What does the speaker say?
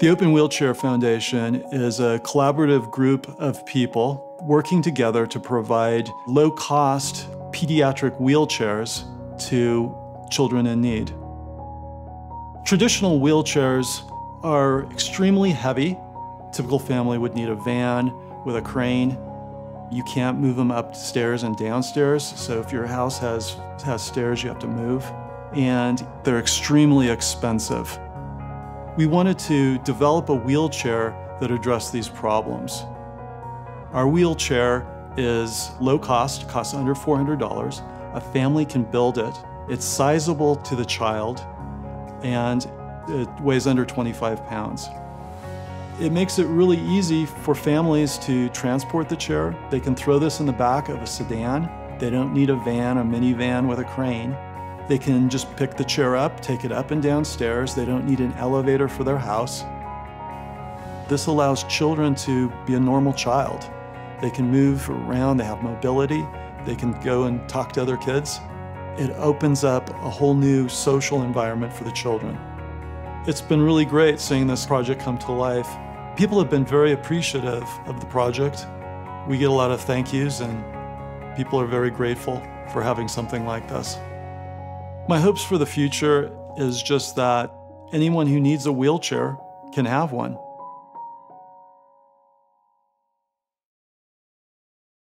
The Open Wheelchair Foundation is a collaborative group of people working together to provide low cost pediatric wheelchairs to children in need. Traditional wheelchairs are extremely heavy. Typical family would need a van with a crane. You can't move them upstairs and downstairs, so if your house has, has stairs, you have to move. And they're extremely expensive. We wanted to develop a wheelchair that addressed these problems. Our wheelchair is low cost, costs under $400. A family can build it. It's sizable to the child, and it weighs under 25 pounds. It makes it really easy for families to transport the chair. They can throw this in the back of a sedan. They don't need a van, a minivan with a crane. They can just pick the chair up, take it up and downstairs. They don't need an elevator for their house. This allows children to be a normal child. They can move around, they have mobility, they can go and talk to other kids. It opens up a whole new social environment for the children. It's been really great seeing this project come to life. People have been very appreciative of the project. We get a lot of thank yous, and people are very grateful for having something like this. My hopes for the future is just that anyone who needs a wheelchair can have one.